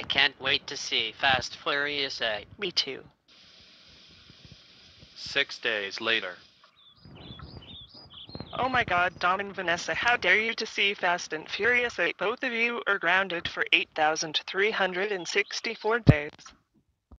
I can't wait to see Fast Furious 8. Me too. Six days later. Oh my god, Dom and Vanessa, how dare you to see Fast and Furious 8? Both of you are grounded for 8,364 days.